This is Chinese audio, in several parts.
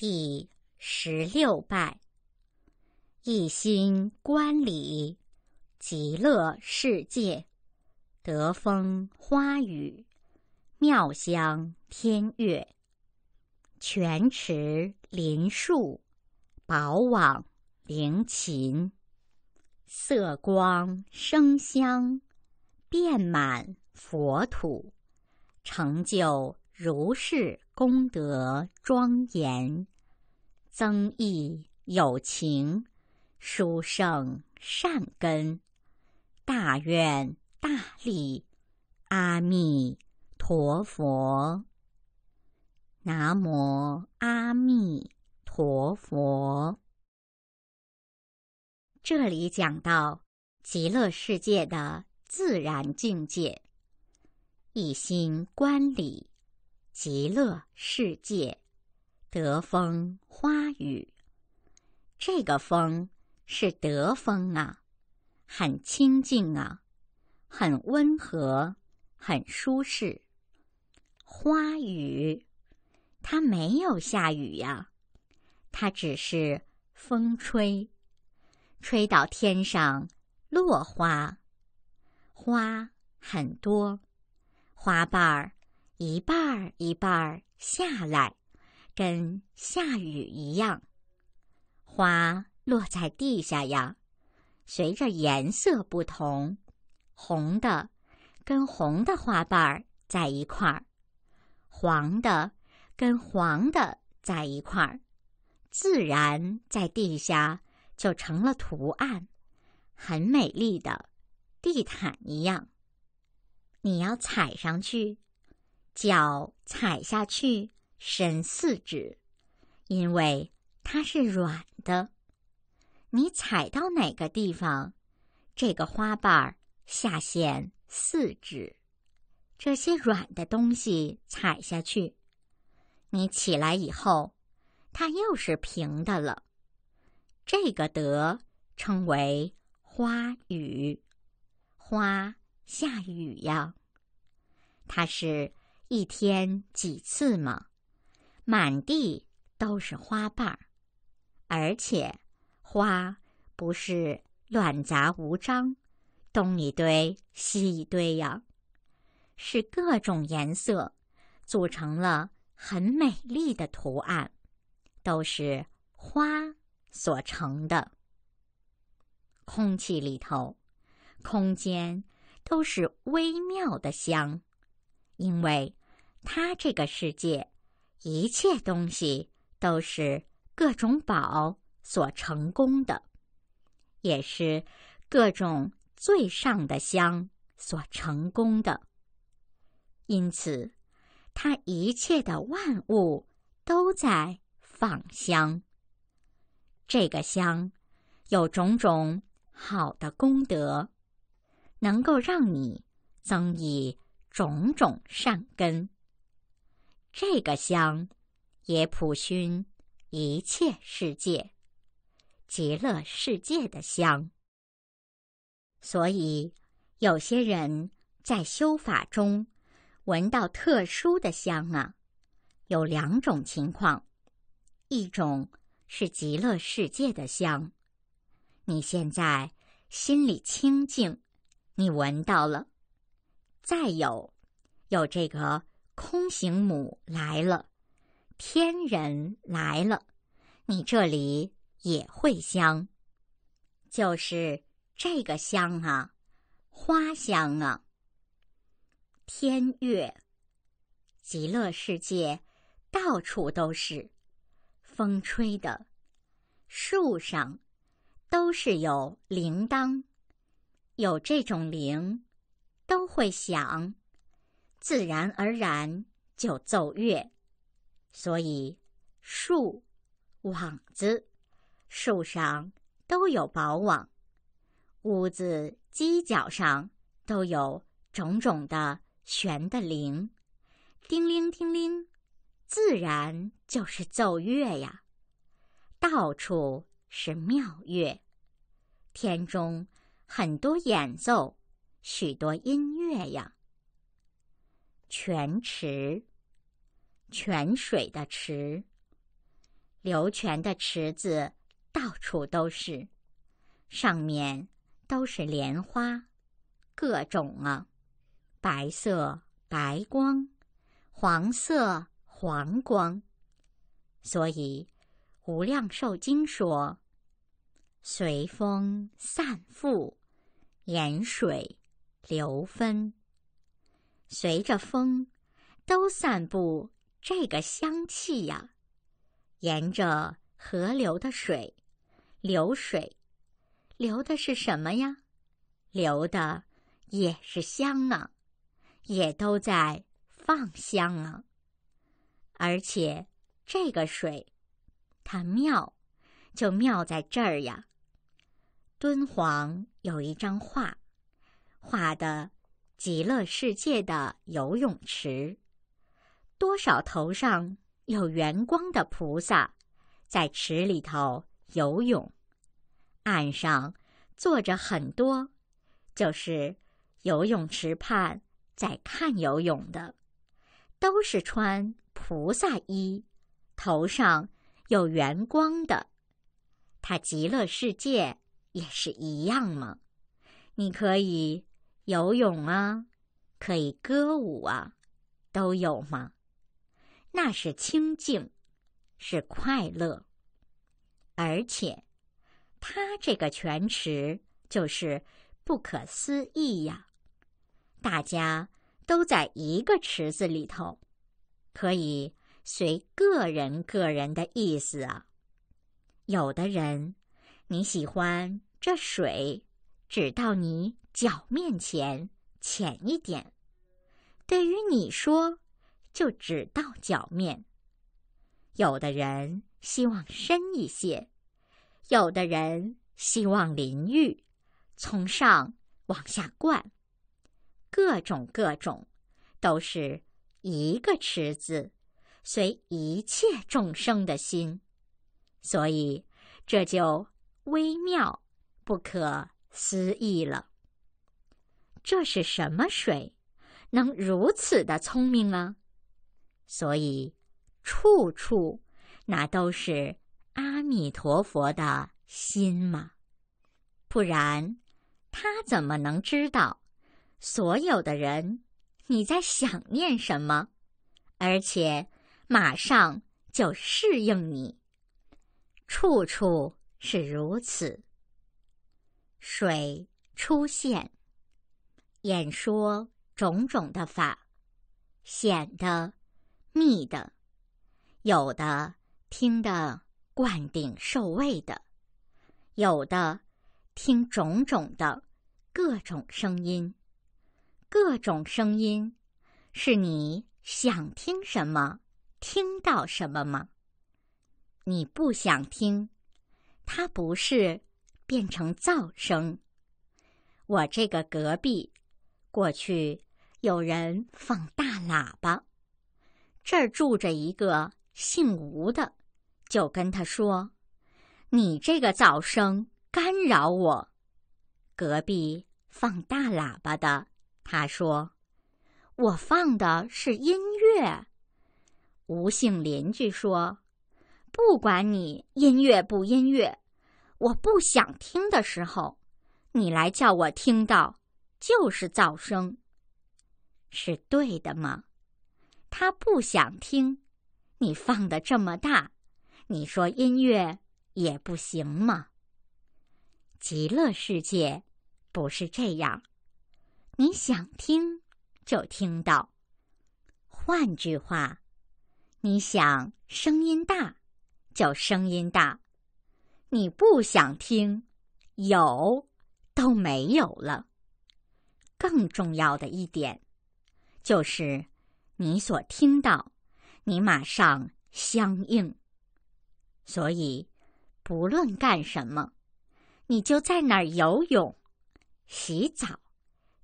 第十六拜，一心观礼，极乐世界，得风花雨，妙香天乐，泉池林树，宝网灵禽，色光声香，遍满佛土，成就。如是功德庄严，增益有情，殊胜善根，大愿大利，阿弥陀佛。南无阿弥陀佛。这里讲到极乐世界的自然境界，一心观礼。极乐世界，得风花雨。这个风是德风啊，很清净啊，很温和，很舒适。花雨，它没有下雨呀，它只是风吹，吹到天上落花，花很多，花瓣儿。一半儿一半儿下来，跟下雨一样。花落在地下呀，随着颜色不同，红的跟红的花瓣儿在一块儿，黄的跟黄的在一块儿，自然在地下就成了图案，很美丽的地毯一样。你要踩上去。脚踩下去伸四指，因为它是软的。你踩到哪个地方，这个花瓣儿下陷四指。这些软的东西踩下去，你起来以后，它又是平的了。这个德称为花雨，花下雨呀，它是。一天几次吗？满地都是花瓣儿，而且花不是乱杂无章，东一堆西一堆呀，是各种颜色组成了很美丽的图案，都是花所成的。空气里头，空间都是微妙的香，因为。他这个世界，一切东西都是各种宝所成功的，也是各种最上的香所成功的。因此，他一切的万物都在放香。这个香有种种好的功德，能够让你增益种种善根。这个香，也普熏一切世界，极乐世界的香。所以，有些人在修法中闻到特殊的香啊，有两种情况：一种是极乐世界的香，你现在心里清净，你闻到了；再有，有这个。空行母来了，天人来了，你这里也会香，就是这个香啊，花香啊。天乐，极乐世界到处都是，风吹的，树上都是有铃铛，有这种铃，都会响。自然而然就奏乐，所以树、网子、树上都有宝网，屋子犄角上都有种种的悬的铃，叮铃叮铃，自然就是奏乐呀。到处是妙乐，天中很多演奏，许多音乐呀。泉池，泉水的池。流泉的池子到处都是，上面都是莲花，各种啊，白色白光，黄色黄光。所以《无量寿经》说：“随风散复，沿水流分。”随着风，都散布这个香气呀。沿着河流的水，流水，流的是什么呀？流的也是香啊，也都在放香啊。而且这个水，它妙，就妙在这儿呀。敦煌有一张画，画的极乐世界的游泳池，多少头上。有圆光的菩萨在池里头游泳，岸上坐着很多，就是游泳池畔在看游泳的，都是穿菩萨衣，头上有圆光的。他极乐世界也是一样吗？你可以游泳啊，可以歌舞啊，都有吗？那是清净，是快乐，而且，它这个泉池就是不可思议呀！大家都在一个池子里头，可以随个人个人的意思啊。有的人你喜欢这水只到你脚面前浅一点，对于你说。就只到脚面。有的人希望深一些，有的人希望淋浴，从上往下灌，各种各种，都是一个池子，随一切众生的心，所以这就微妙不可思议了。这是什么水，能如此的聪明啊？所以，处处那都是阿弥陀佛的心嘛，不然他怎么能知道所有的人你在想念什么，而且马上就适应你？处处是如此。水出现，演说种种的法，显得。密的，有的听得灌顶受位的，有的听种种的各种声音，各种声音是你想听什么，听到什么吗？你不想听，它不是变成噪声。我这个隔壁，过去有人放大喇叭。这儿住着一个姓吴的，就跟他说：“你这个噪声干扰我。”隔壁放大喇叭的他说：“我放的是音乐。”吴姓邻居说：“不管你音乐不音乐，我不想听的时候，你来叫我听到，就是噪声，是对的吗？”他不想听，你放的这么大，你说音乐也不行吗？极乐世界不是这样，你想听就听到。换句话，你想声音大就声音大，你不想听，有都没有了。更重要的一点就是。你所听到，你马上相应。所以，不论干什么，你就在那儿游泳、洗澡，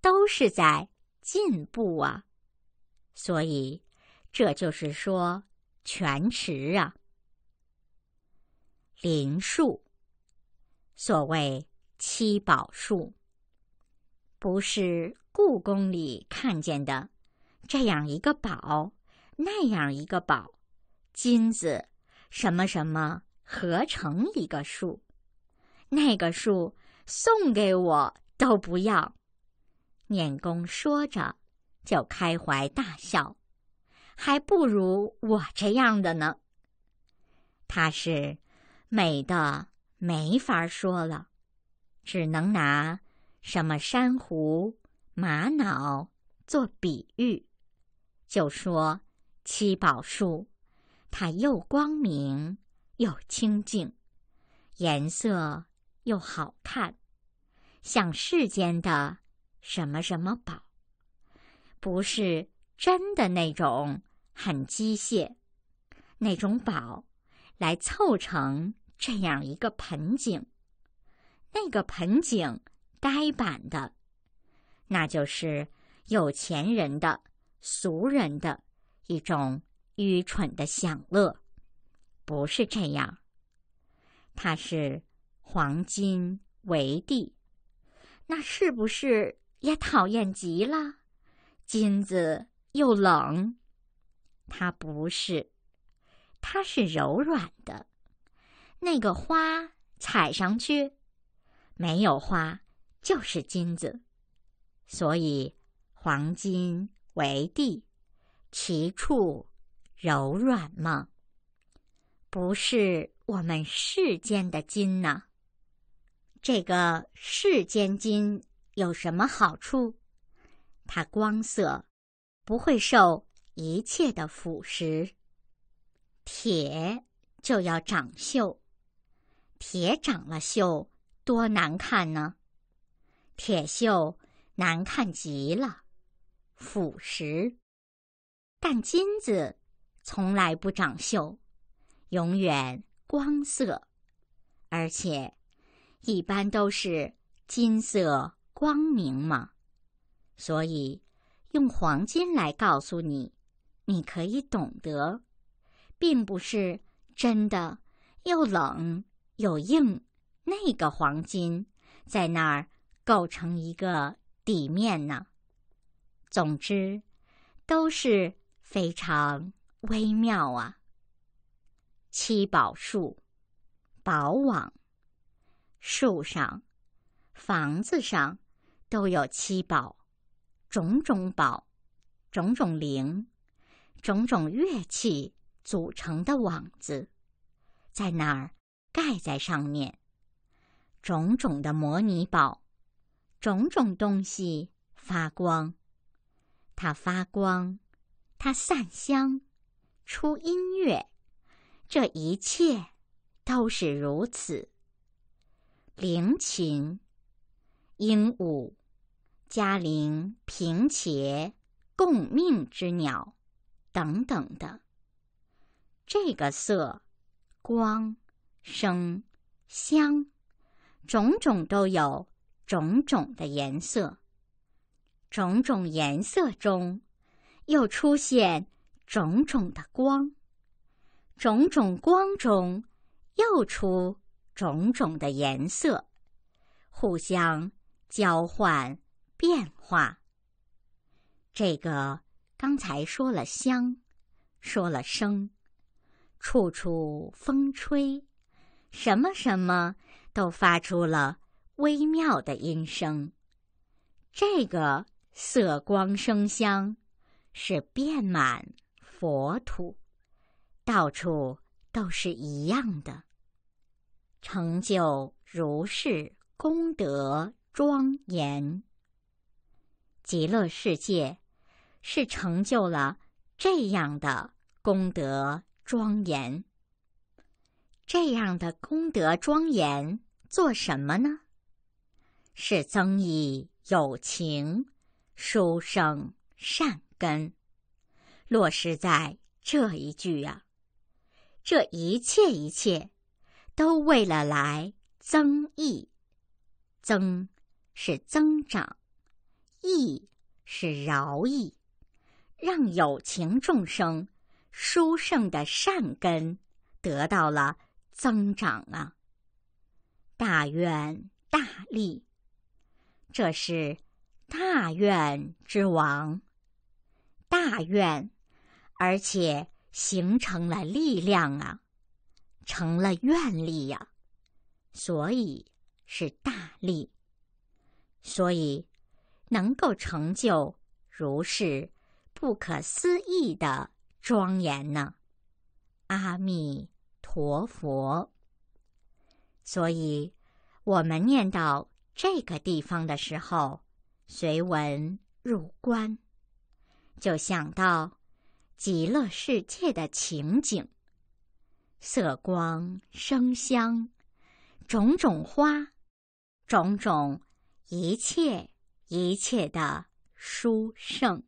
都是在进步啊。所以，这就是说，全池啊，林树，所谓七宝树，不是故宫里看见的。这样一个宝，那样一个宝，金子什么什么合成一个数，那个数送给我都不要。念公说着，就开怀大笑，还不如我这样的呢。他是美的没法说了，只能拿什么珊瑚、玛瑙做比喻，就说七宝树，它又光明又清净，颜色又好看，像世间的什么什么宝，不是真的那种很机械那种宝。来凑成这样一个盆景，那个盆景呆板的，那就是有钱人的、俗人的一种愚蠢的享乐，不是这样。它是黄金为地，那是不是也讨厌极了？金子又冷，它不是。它是柔软的，那个花踩上去没有花，就是金子，所以黄金为地，其处柔软吗？不是我们世间的金呢。这个世间金有什么好处？它光色不会受一切的腐蚀。铁就要长锈，铁长了锈多难看呢！铁锈难看极了，腐蚀。但金子从来不长锈，永远光色，而且一般都是金色光明嘛。所以用黄金来告诉你，你可以懂得。并不是真的又冷又硬，那个黄金在那儿构成一个底面呢。总之，都是非常微妙啊。七宝树，宝网，树上、房子上都有七宝，种种宝，种种灵，种种乐器。组成的网子，在那儿盖在上面。种种的模拟宝，种种东西发光。它发光，它散香，出音乐。这一切都是如此。灵禽、鹦鹉、嘉陵、平茄、共命之鸟，等等的。这个色、光、声、香，种种都有种种的颜色。种种颜色中，又出现种种的光。种种光中，又出种种的颜色，互相交换变化。这个刚才说了香，说了声。处处风吹，什么什么都发出了微妙的音声。这个色光声香是遍满佛土，到处都是一样的。成就如是功德庄严，极乐世界是成就了这样的功德。庄严，这样的功德庄严做什么呢？是增益友情、殊胜善根。落实在这一句啊，这一切一切，都为了来增益。增是增长，益是饶益，让有情众生。殊胜的善根得到了增长啊！大愿大利，这是大愿之王。大愿，而且形成了力量啊！成了愿力呀，所以是大力。所以能够成就如是不可思议的庄严呢。阿弥陀佛。所以，我们念到这个地方的时候，随文入关，就想到极乐世界的情景，色光声香，种种花，种种一切一切的殊胜。